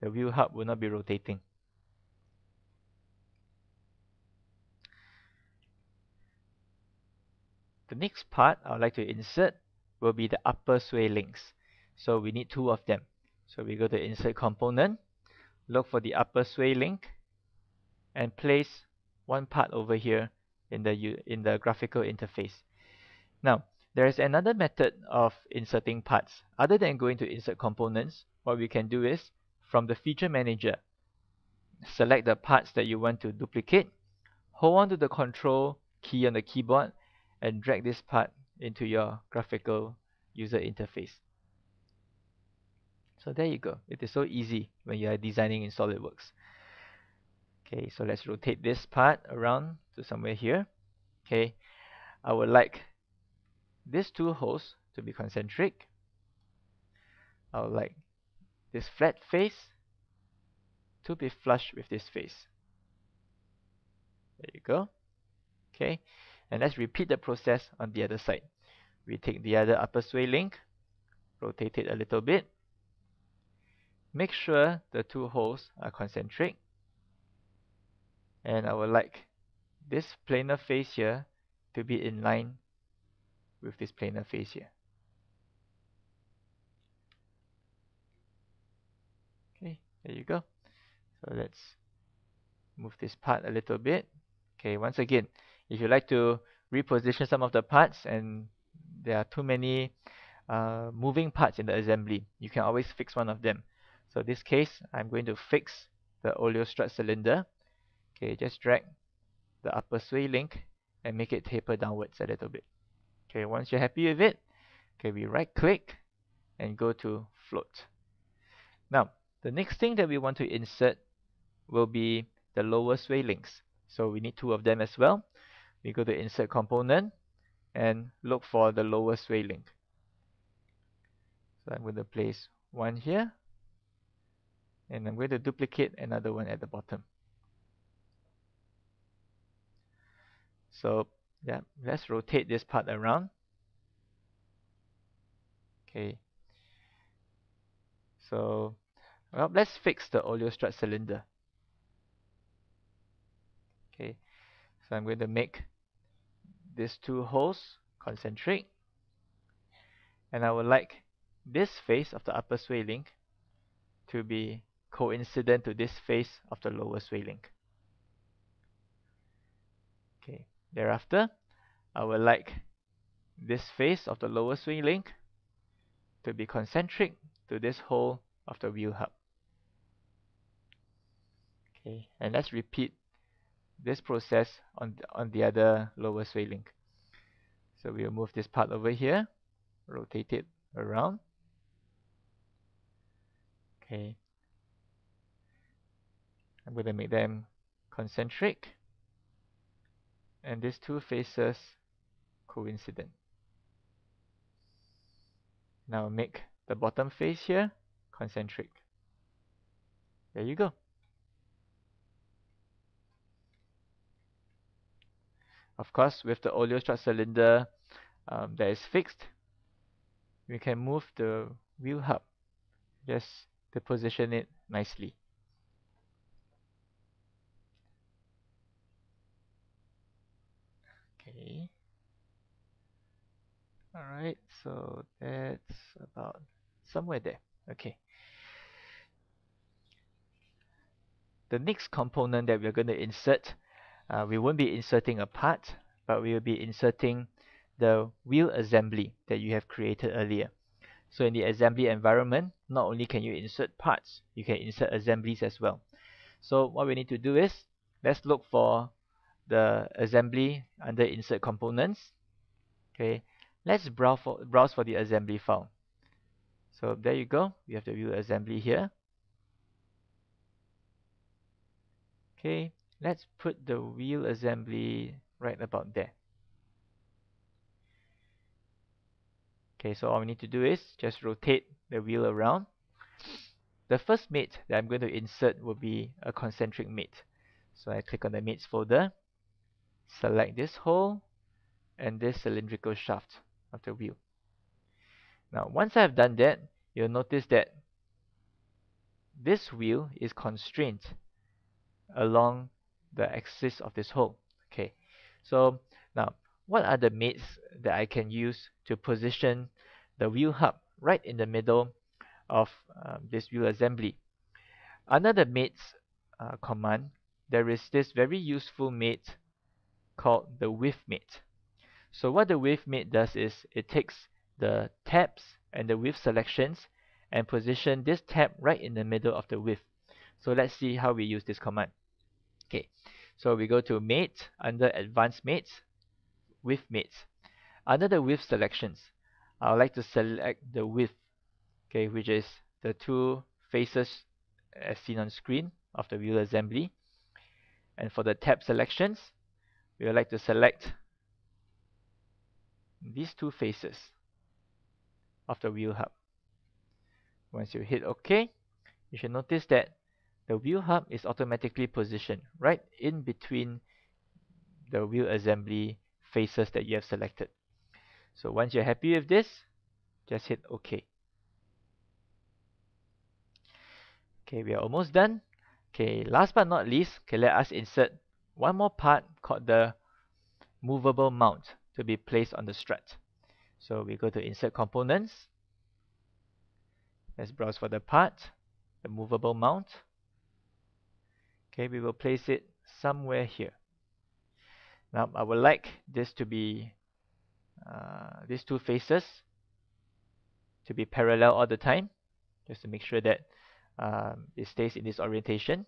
the wheel hub will not be rotating. The next part I would like to insert will be the upper sway links. So we need two of them. So we go to insert component, look for the upper sway link, and place one part over here in the in the graphical interface. Now, there is another method of inserting parts. Other than going to insert components, what we can do is from the feature manager, select the parts that you want to duplicate, hold on to the control key on the keyboard and drag this part into your graphical user interface. So there you go. It is so easy when you are designing in SolidWorks. Okay, so let's rotate this part around to somewhere here. Okay, I would like these two holes to be concentric. I would like this flat face to be flush with this face. There you go. Okay, and let's repeat the process on the other side. We take the other upper sway link, rotate it a little bit. Make sure the two holes are concentric. And I would like this planar face here to be in line with this planar face here. Okay, there you go. So let's move this part a little bit. Okay, once again, if you like to reposition some of the parts and there are too many uh, moving parts in the assembly, you can always fix one of them. So in this case, I'm going to fix the oleo strut cylinder. Okay, just drag the upper sway link and make it taper downwards a little bit. Okay, once you're happy with it, okay, we right click and go to float. Now, the next thing that we want to insert will be the lower sway links. So we need two of them as well we go to insert component and look for the lower sway link. So I'm going to place one here and I'm going to duplicate another one at the bottom. So yeah, let's rotate this part around. Okay. So well, let's fix the oleo strut cylinder. Okay, so I'm going to make these two holes concentric and I would like this face of the upper sway link to be coincident to this face of the lower sway link. Okay, thereafter I would like this face of the lower swing link to be concentric to this hole of the wheel hub. Okay, and let's repeat this process on, on the other lower sway link. So we'll move this part over here, rotate it around. Okay. I'm going to make them concentric. And these two faces coincident. Now make the bottom face here concentric. There you go. Of course, with the oleo strut cylinder um, that is fixed, we can move the wheel hub just to position it nicely. Okay. Alright, so that's about somewhere there. Okay. The next component that we're going to insert uh, we won't be inserting a part, but we will be inserting the wheel assembly that you have created earlier. So in the assembly environment, not only can you insert parts, you can insert assemblies as well. So what we need to do is, let's look for the assembly under insert components. Okay, let's browse for, browse for the assembly file. So there you go, we have the wheel assembly here. Okay, let's put the wheel assembly right about there. Okay, so all we need to do is just rotate the wheel around. The first mate that I'm going to insert will be a concentric mate. So I click on the mates folder, select this hole and this cylindrical shaft of the wheel. Now once I've done that, you'll notice that this wheel is constrained along the axis of this hole. Okay. So now what are the mates that I can use to position the wheel hub right in the middle of um, this wheel assembly? Under the mates uh, command there is this very useful mate called the width mate. So what the width mate does is it takes the tabs and the width selections and position this tab right in the middle of the width so let's see how we use this command. Okay so we go to mate under advanced mates width mates. Under the width selections I would like to select the width okay which is the two faces as seen on screen of the wheel assembly. And for the tab selections we would like to select these two faces of the wheel hub. Once you hit OK you should notice that the wheel hub is automatically positioned right in between the wheel assembly faces that you have selected. So once you're happy with this just hit OK. Okay we are almost done. Okay last but not least okay let us insert one more part called the movable mount to be placed on the strut so we go to insert components. Let's browse for the part the movable mount. Okay we will place it somewhere here. Now I would like this to be uh, these two faces to be parallel all the time just to make sure that um, it stays in this orientation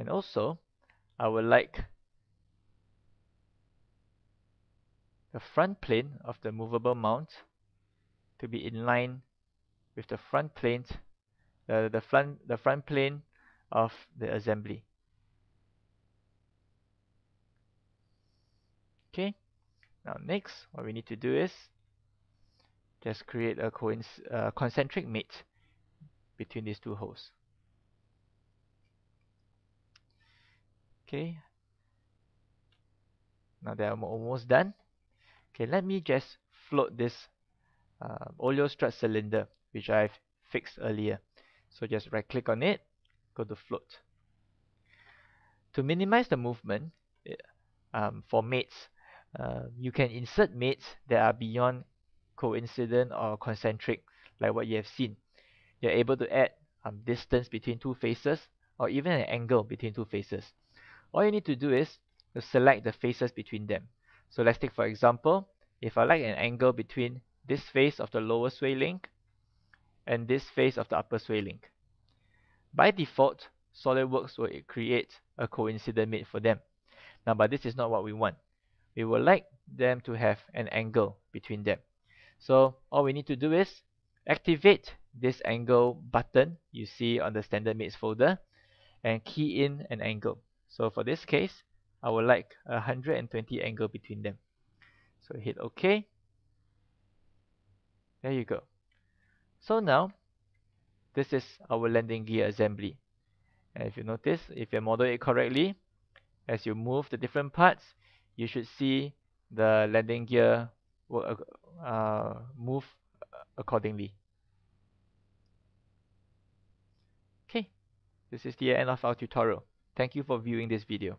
and also I would like the front plane of the movable mount to be in line with the front plane uh, the front the front plane of the assembly. Okay now next what we need to do is just create a uh, concentric mate between these two holes okay. Now that I'm almost done okay let me just float this uh, oleo strut cylinder which I've fixed earlier. So just right click on it go to float. To minimize the movement eh, um, for mates uh, you can insert mates that are beyond coincident or concentric like what you have seen. You're able to add um, distance between two faces or even an angle between two faces all you need to do is to select the faces between them. So let's take for example if I like an angle between this face of the lower sway link and this face of the upper sway link. By default SolidWorks will create a coincident mate for them. Now but this is not what we want. We would like them to have an angle between them. So all we need to do is activate this angle button you see on the standard mates folder and key in an angle so for this case I would like a 120 angle between them. So hit OK. There you go. So now this is our landing gear assembly. And if you notice if you model it correctly as you move the different parts you should see the landing gear will uh, move accordingly. Okay. This is the end of our tutorial thank you for viewing this video